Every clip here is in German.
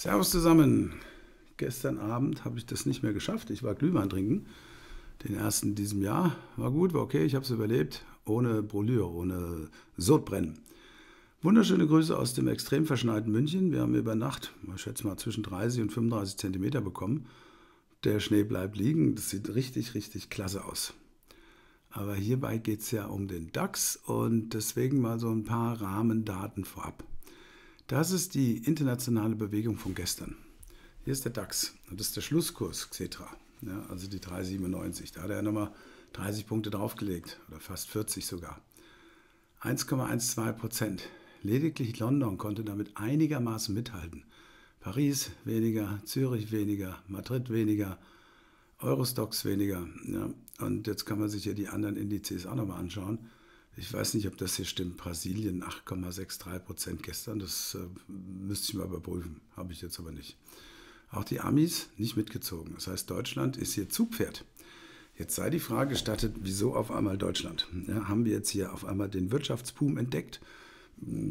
Servus zusammen. Gestern Abend habe ich das nicht mehr geschafft. Ich war Glühwein trinken. Den ersten in diesem Jahr. War gut, war okay, ich habe es überlebt. Ohne Brûlure, ohne Sodbrennen. Wunderschöne Grüße aus dem extrem verschneiten München. Wir haben über Nacht, ich schätze mal, zwischen 30 und 35 Zentimeter bekommen. Der Schnee bleibt liegen. Das sieht richtig, richtig klasse aus. Aber hierbei geht es ja um den DAX und deswegen mal so ein paar Rahmendaten vorab. Das ist die internationale Bewegung von gestern. Hier ist der DAX das ist der Schlusskurs Xetra, ja, also die 397. Da hat er nochmal 30 Punkte draufgelegt oder fast 40 sogar. 1,12 Prozent. Lediglich London konnte damit einigermaßen mithalten. Paris weniger, Zürich weniger, Madrid weniger, Eurostox weniger. Ja. Und jetzt kann man sich ja die anderen Indizes auch nochmal anschauen. Ich weiß nicht, ob das hier stimmt. Brasilien 8,63 Prozent gestern. Das äh, müsste ich mal überprüfen. Habe ich jetzt aber nicht. Auch die Amis nicht mitgezogen. Das heißt, Deutschland ist hier Zugpferd. Jetzt sei die Frage gestattet, wieso auf einmal Deutschland? Ja, haben wir jetzt hier auf einmal den Wirtschaftsboom entdeckt?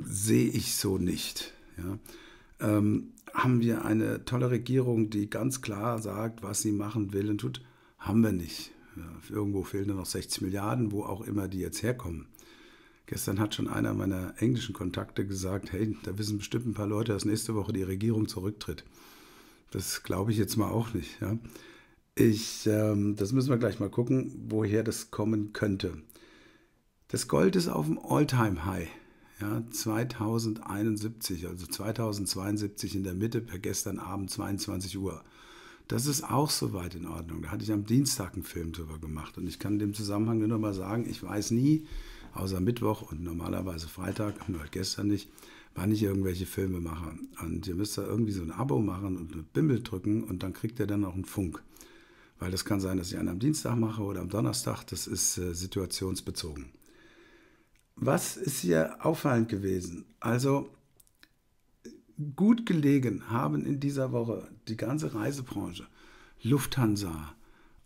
Sehe ich so nicht. Ja. Ähm, haben wir eine tolle Regierung, die ganz klar sagt, was sie machen will und tut? Haben wir nicht. Ja, irgendwo fehlen nur noch 60 Milliarden, wo auch immer die jetzt herkommen. Gestern hat schon einer meiner englischen Kontakte gesagt, hey, da wissen bestimmt ein paar Leute, dass nächste Woche die Regierung zurücktritt. Das glaube ich jetzt mal auch nicht. Ja. Ich, ähm, das müssen wir gleich mal gucken, woher das kommen könnte. Das Gold ist auf dem All-Time-High. Ja, 2071, also 2072 in der Mitte per gestern Abend 22 Uhr. Das ist auch soweit in Ordnung. Da hatte ich am Dienstag einen Film drüber gemacht. Und ich kann in dem Zusammenhang nur noch mal sagen, ich weiß nie, außer Mittwoch und normalerweise Freitag, nur halt gestern nicht, wann ich irgendwelche Filme mache. Und ihr müsst da irgendwie so ein Abo machen und eine Bimmel drücken und dann kriegt ihr dann auch einen Funk. Weil das kann sein, dass ich einen am Dienstag mache oder am Donnerstag. Das ist äh, situationsbezogen. Was ist hier auffallend gewesen? Also gut gelegen haben in dieser Woche die ganze Reisebranche, Lufthansa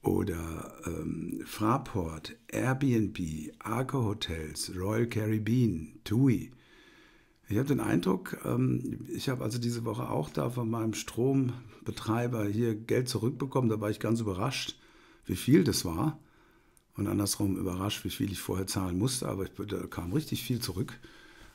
oder ähm, Fraport, Airbnb, Arco Hotels, Royal Caribbean, TUI. Ich habe den Eindruck, ähm, ich habe also diese Woche auch da von meinem Strombetreiber hier Geld zurückbekommen. Da war ich ganz überrascht, wie viel das war und andersrum überrascht, wie viel ich vorher zahlen musste, aber ich, da kam richtig viel zurück.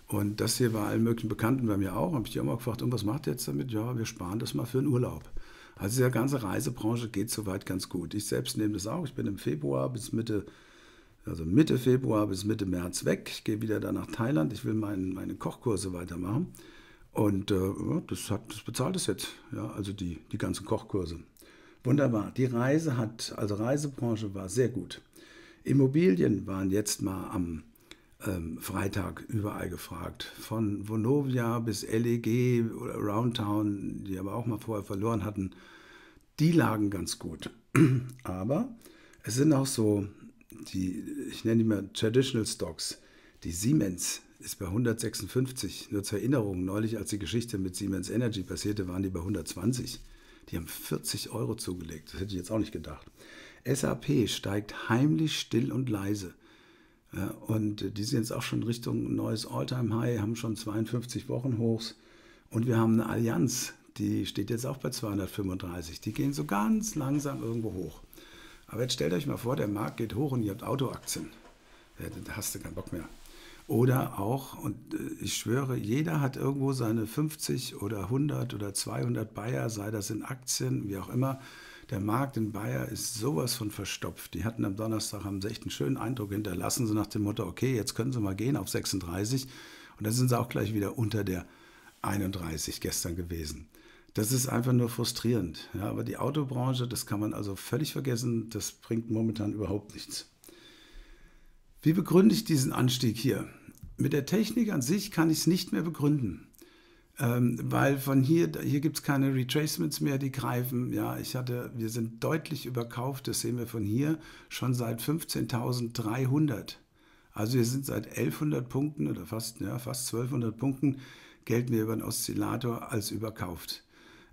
Und das hier war allen möglichen Bekannten bei mir auch. Habe ich die auch mal gefragt, und was macht ihr jetzt damit? Ja, wir sparen das mal für einen Urlaub. Also die ganze Reisebranche geht soweit ganz gut. Ich selbst nehme das auch. Ich bin im Februar bis Mitte, also Mitte Februar bis Mitte März weg. Ich gehe wieder dann nach Thailand. Ich will mein, meine Kochkurse weitermachen. Und äh, das, hat, das bezahlt es jetzt. Ja, also die, die ganzen Kochkurse. Wunderbar. Die Reise hat, also Reisebranche war sehr gut. Immobilien waren jetzt mal am ähm, Freitag überall gefragt. Von Vonovia bis LEG oder Roundtown, die aber auch mal vorher verloren hatten, die lagen ganz gut. Aber es sind auch so, die, ich nenne die mal Traditional Stocks. Die Siemens ist bei 156. Nur zur Erinnerung, neulich als die Geschichte mit Siemens Energy passierte, waren die bei 120. Die haben 40 Euro zugelegt. Das hätte ich jetzt auch nicht gedacht. SAP steigt heimlich still und leise. Und die sind jetzt auch schon Richtung neues All-Time-High, haben schon 52 Wochen Hochs. Und wir haben eine Allianz, die steht jetzt auch bei 235. Die gehen so ganz langsam irgendwo hoch. Aber jetzt stellt euch mal vor, der Markt geht hoch und ihr habt Autoaktien. Da hast du keinen Bock mehr. Oder auch, und äh, ich schwöre, jeder hat irgendwo seine 50 oder 100 oder 200 Bayer, sei das in Aktien, wie auch immer. Der Markt in Bayer ist sowas von verstopft. Die hatten am Donnerstag, sie echt einen schönen Eindruck hinterlassen, so nach dem Motto, okay, jetzt können sie mal gehen auf 36. Und dann sind sie auch gleich wieder unter der 31 gestern gewesen. Das ist einfach nur frustrierend. Ja, aber die Autobranche, das kann man also völlig vergessen, das bringt momentan überhaupt nichts. Wie begründe ich diesen Anstieg hier? Mit der Technik an sich kann ich es nicht mehr begründen. Ähm, weil von hier, hier gibt es keine Retracements mehr, die greifen. Ja, ich hatte, wir sind deutlich überkauft, das sehen wir von hier, schon seit 15.300. Also wir sind seit 1100 Punkten oder fast, ja, fast 1200 Punkten gelten wir über den Oszillator als überkauft.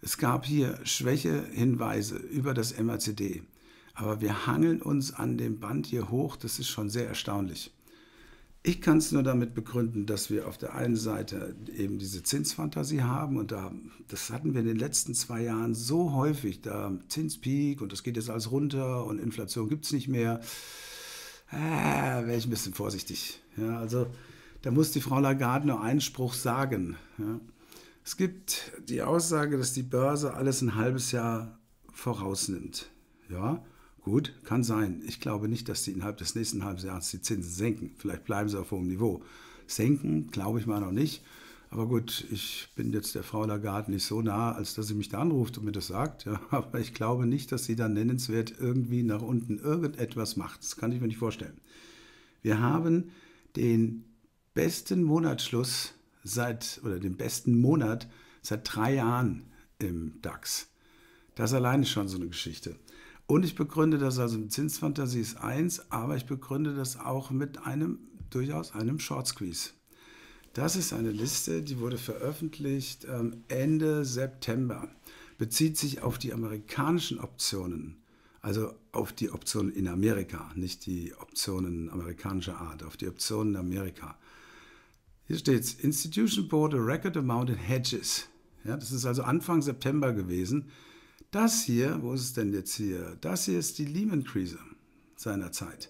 Es gab hier Schwächehinweise über das MACD, aber wir hangeln uns an dem Band hier hoch, das ist schon sehr erstaunlich. Ich kann es nur damit begründen, dass wir auf der einen Seite eben diese Zinsfantasie haben und da, das hatten wir in den letzten zwei Jahren so häufig, da Zinspeak und das geht jetzt alles runter und Inflation gibt es nicht mehr. Äh, Wäre ich ein bisschen vorsichtig. Ja, also da muss die Frau Lagarde nur einen Spruch sagen. Ja. Es gibt die Aussage, dass die Börse alles ein halbes Jahr vorausnimmt. Ja, Gut, kann sein. Ich glaube nicht, dass sie innerhalb des nächsten halben Jahres die Zinsen senken. Vielleicht bleiben sie auf hohem Niveau. Senken, glaube ich mal noch nicht. Aber gut, ich bin jetzt der Frau Lagarde nicht so nah, als dass sie mich da anruft und mir das sagt. Ja, aber ich glaube nicht, dass sie dann nennenswert irgendwie nach unten irgendetwas macht. Das kann ich mir nicht vorstellen. Wir haben den besten Monatsschluss seit, oder den besten Monat seit drei Jahren im DAX. Das alleine ist schon so eine Geschichte. Und ich begründe das also mit Zinsfantasie ist eins, aber ich begründe das auch mit einem durchaus einem Short Squeeze. Das ist eine Liste, die wurde veröffentlicht ähm, Ende September. Bezieht sich auf die amerikanischen Optionen, also auf die Optionen in Amerika, nicht die Optionen amerikanischer Art, auf die Optionen in Amerika. Hier steht es, Institution Board a record amount in hedges. Ja, das ist also Anfang September gewesen. Das hier, wo ist es denn jetzt hier? Das hier ist die Lehman-Krise seiner Zeit.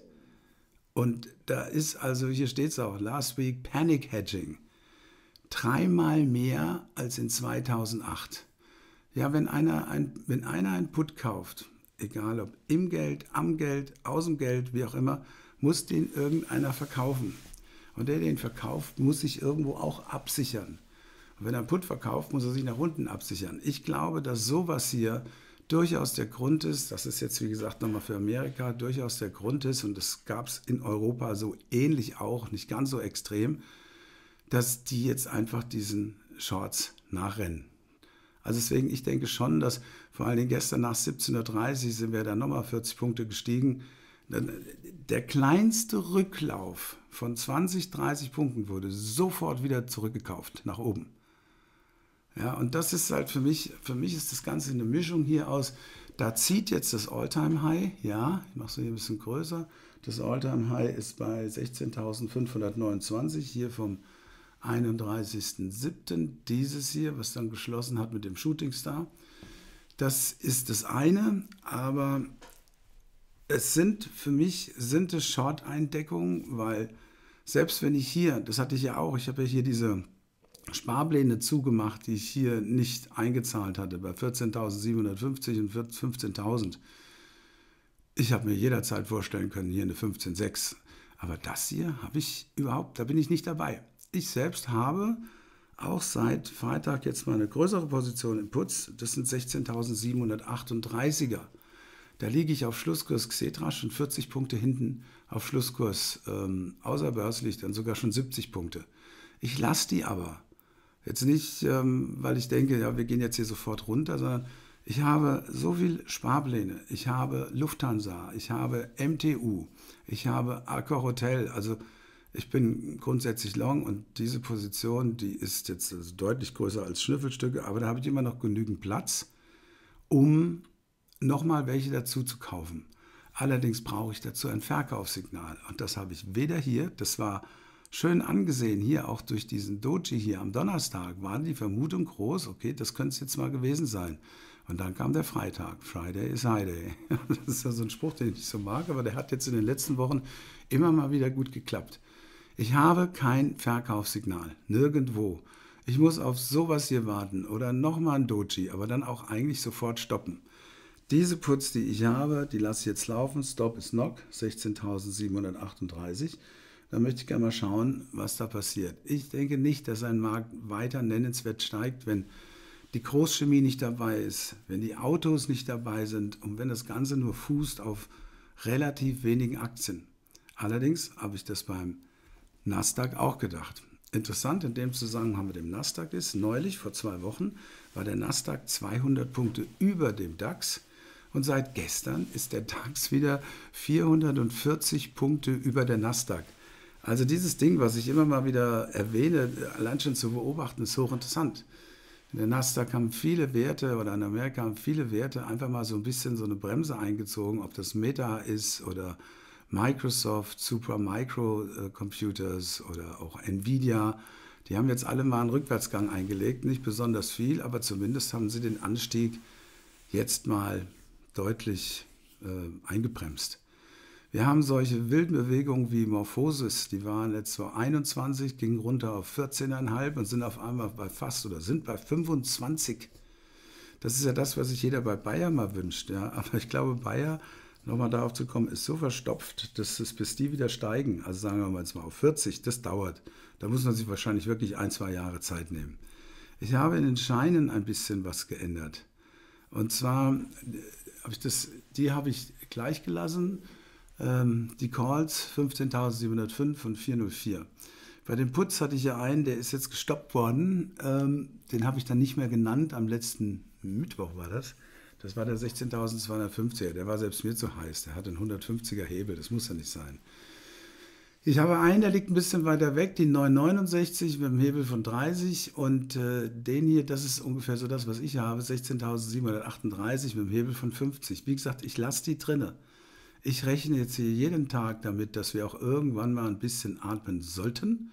Und da ist also, hier steht es auch, Last Week Panic Hedging. Dreimal mehr als in 2008. Ja, wenn einer ein, wenn einer ein Put kauft, egal ob im Geld, am Geld, aus dem Geld, wie auch immer, muss den irgendeiner verkaufen. Und der, der den verkauft, muss sich irgendwo auch absichern. Und wenn er einen Put verkauft, muss er sich nach unten absichern. Ich glaube, dass sowas hier durchaus der Grund ist, das ist jetzt wie gesagt nochmal für Amerika, durchaus der Grund ist, und das gab es in Europa so ähnlich auch, nicht ganz so extrem, dass die jetzt einfach diesen Shorts nachrennen. Also deswegen, ich denke schon, dass vor allen Dingen gestern nach 17.30 Uhr sind wir dann nochmal 40 Punkte gestiegen. Der kleinste Rücklauf von 20, 30 Punkten wurde sofort wieder zurückgekauft nach oben. Ja, und das ist halt für mich, für mich ist das Ganze eine Mischung hier aus, da zieht jetzt das Alltime high ja, ich mache es hier ein bisschen größer, das Alltime high ist bei 16.529, hier vom 31.07. dieses hier, was dann geschlossen hat mit dem Shooting Star. Das ist das eine, aber es sind für mich sind es Short-Eindeckungen, weil selbst wenn ich hier, das hatte ich ja auch, ich habe ja hier diese Sparpläne zugemacht, die ich hier nicht eingezahlt hatte, bei 14.750 und 15.000. Ich habe mir jederzeit vorstellen können, hier eine 15.6. Aber das hier habe ich überhaupt, da bin ich nicht dabei. Ich selbst habe auch seit Freitag jetzt mal eine größere Position im Putz. Das sind 16.738er. Da liege ich auf Schlusskurs Xetra schon 40 Punkte hinten, auf Schlusskurs ähm, außerbörslich dann sogar schon 70 Punkte. Ich lasse die aber. Jetzt nicht, ähm, weil ich denke, ja, wir gehen jetzt hier sofort runter, sondern ich habe so viel Sparpläne. Ich habe Lufthansa, ich habe MTU, ich habe Accor Hotel. Also ich bin grundsätzlich long und diese Position, die ist jetzt also deutlich größer als Schnüffelstücke, aber da habe ich immer noch genügend Platz, um nochmal welche dazu zu kaufen. Allerdings brauche ich dazu ein Verkaufssignal und das habe ich weder hier, das war schön angesehen, hier auch durch diesen Doji hier am Donnerstag, war die Vermutung groß, okay, das könnte es jetzt mal gewesen sein. Und dann kam der Freitag. Friday is High Day. Das ist ja so ein Spruch, den ich nicht so mag, aber der hat jetzt in den letzten Wochen immer mal wieder gut geklappt. Ich habe kein Verkaufssignal, nirgendwo. Ich muss auf sowas hier warten oder nochmal ein Doji, aber dann auch eigentlich sofort stoppen. Diese Putz, die ich habe, die lasse ich jetzt laufen. Stop is Knock, 16.738. Da möchte ich gerne mal schauen, was da passiert. Ich denke nicht, dass ein Markt weiter nennenswert steigt, wenn die Großchemie nicht dabei ist, wenn die Autos nicht dabei sind und wenn das Ganze nur fußt auf relativ wenigen Aktien. Allerdings habe ich das beim Nasdaq auch gedacht. Interessant in dem Zusammenhang wir dem Nasdaq ist, neulich vor zwei Wochen war der Nasdaq 200 Punkte über dem DAX und seit gestern ist der DAX wieder 440 Punkte über der Nasdaq. Also dieses Ding, was ich immer mal wieder erwähne, allein schon zu beobachten, ist hochinteressant. In der Nasdaq haben viele Werte oder in Amerika haben viele Werte einfach mal so ein bisschen so eine Bremse eingezogen, ob das Meta ist oder Microsoft, Supermicro Computers oder auch Nvidia, die haben jetzt alle mal einen Rückwärtsgang eingelegt. Nicht besonders viel, aber zumindest haben sie den Anstieg jetzt mal deutlich äh, eingebremst. Wir haben solche wilden Bewegungen wie Morphosis, die waren jetzt so 21, gingen runter auf 14,5 und sind auf einmal bei fast oder sind bei 25. Das ist ja das, was sich jeder bei Bayer mal wünscht. Ja. Aber ich glaube, Bayer, nochmal darauf zu kommen, ist so verstopft, dass es bis die wieder steigen, also sagen wir mal jetzt mal auf 40, das dauert. Da muss man sich wahrscheinlich wirklich ein, zwei Jahre Zeit nehmen. Ich habe in den Scheinen ein bisschen was geändert. Und zwar äh, habe ich das, die habe ich gleich gelassen ähm, die Calls 15.705 und 404. Bei dem Putz hatte ich ja einen, der ist jetzt gestoppt worden. Ähm, den habe ich dann nicht mehr genannt. Am letzten Mittwoch war das. Das war der 16.250er. Der war selbst mir zu heiß. Der hat einen 150er Hebel. Das muss ja nicht sein. Ich habe einen, der liegt ein bisschen weiter weg, den 969 mit einem Hebel von 30 und äh, den hier, das ist ungefähr so das, was ich habe, 16.738 mit einem Hebel von 50. Wie gesagt, ich lasse die drinne. Ich rechne jetzt hier jeden Tag damit, dass wir auch irgendwann mal ein bisschen atmen sollten.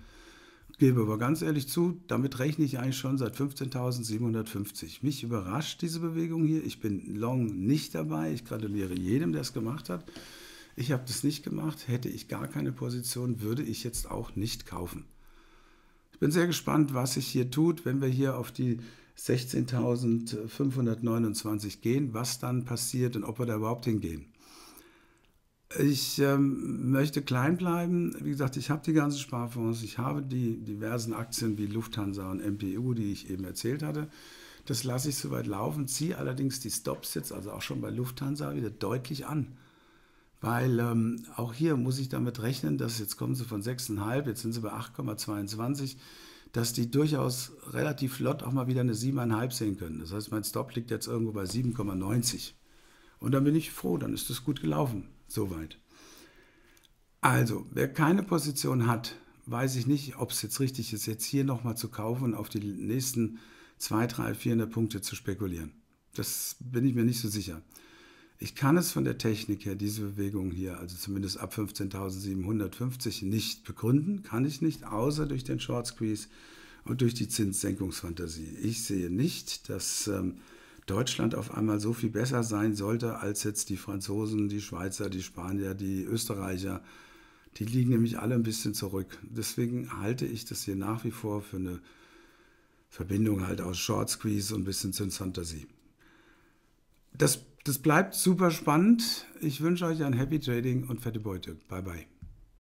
Gebe aber ganz ehrlich zu, damit rechne ich eigentlich schon seit 15.750. Mich überrascht diese Bewegung hier. Ich bin long nicht dabei. Ich gratuliere jedem, der es gemacht hat. Ich habe das nicht gemacht. Hätte ich gar keine Position, würde ich jetzt auch nicht kaufen. Ich bin sehr gespannt, was sich hier tut, wenn wir hier auf die 16.529 gehen, was dann passiert und ob wir da überhaupt hingehen. Ich ähm, möchte klein bleiben. Wie gesagt, ich habe die ganzen Sparfonds, ich habe die diversen Aktien wie Lufthansa und MPU, die ich eben erzählt hatte. Das lasse ich soweit laufen, ziehe allerdings die Stops jetzt, also auch schon bei Lufthansa, wieder deutlich an. Weil ähm, auch hier muss ich damit rechnen, dass jetzt kommen sie von 6,5, jetzt sind sie bei 8,22, dass die durchaus relativ flott auch mal wieder eine 7,5 sehen können. Das heißt, mein Stop liegt jetzt irgendwo bei 7,90. Und dann bin ich froh, dann ist das gut gelaufen. Soweit. Also, wer keine Position hat, weiß ich nicht, ob es jetzt richtig ist, jetzt hier nochmal zu kaufen und auf die nächsten 2, 3, 400 Punkte zu spekulieren. Das bin ich mir nicht so sicher. Ich kann es von der Technik her, diese Bewegung hier, also zumindest ab 15.750, nicht begründen, kann ich nicht, außer durch den Short Squeeze und durch die Zinssenkungsfantasie. Ich sehe nicht, dass ähm, Deutschland auf einmal so viel besser sein sollte als jetzt die Franzosen, die Schweizer, die Spanier, die Österreicher. Die liegen nämlich alle ein bisschen zurück. Deswegen halte ich das hier nach wie vor für eine Verbindung halt aus Short Squeeze und ein bisschen Zinsfantasie. Das, das bleibt super spannend. Ich wünsche euch ein Happy Trading und fette Beute. Bye bye.